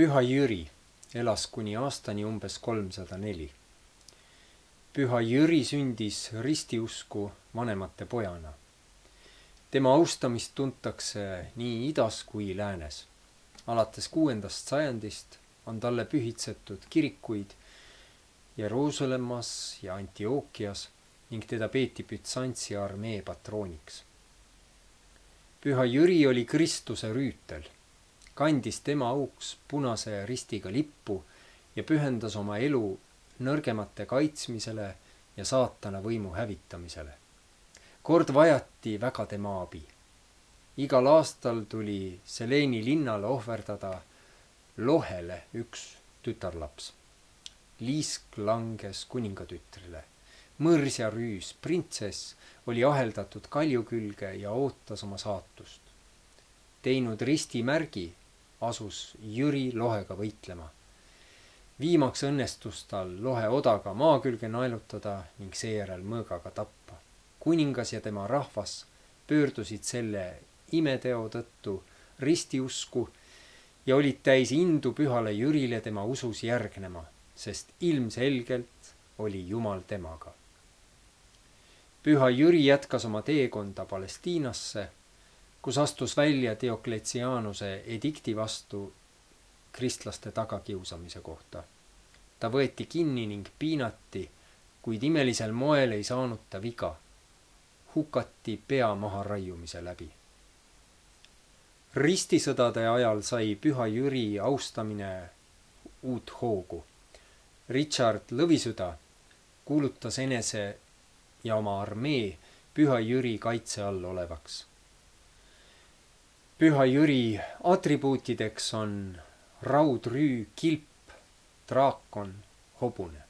Püha Jüri elas kuni aastani umbes kolmsada neli. Püha Jüri sündis ristiusku vanemate pojana. tema austamist tuntakse nii idas kui läänes. alates kuuendast sajandist on talle pühitsetud kirikuid Jeruusalemmas ja Antiookias ning teda peeti Bütsantsi armee patrooniks. püha Jüri oli Kristuse rüütel kandis tema auks punase ristiga lippu ja pühendas oma elu nõrgemate kaitsmisele ja saatana võimu hävitamisele. kord vajati väga tema abi. igal aastal tuli Seleeni linnale ohverdada lohele üks tütarlaps. liisk langes kuningatütrile. mõrs ja rüüs, printsess, oli aheldatud kalju külge ja ootas oma saatust. teinud ristimärgi asus Jüri lohega võitlema. viimaks õnnestus tal lohe odaga maa külge naelutada ning seejärel mõõgaga tappa. kuningas ja tema rahvas pöördusid selle imeteo tõttu ristiusku ja olid täis indu pühale Jürile tema usus järgnema, sest ilmselgelt oli Jumal temaga. püha Jüri jätkas oma teekonda Palestiinasse kus astus välja Diokletianuse edikti vastu kristlaste tagakiusamise kohta. ta võeti kinni ning piinati, kuid imelisel moel ei saanud ta viga. hukati pea maharaiumise läbi. ristisõdade ajal sai Püha Jüri austamine uut hoogu. Richard Lõvisüda kuulutas enese ja oma armee Püha Jüri kaitse all olevaks püha Jüri atribuutideks on raudrüü, kilp, draakon, hobune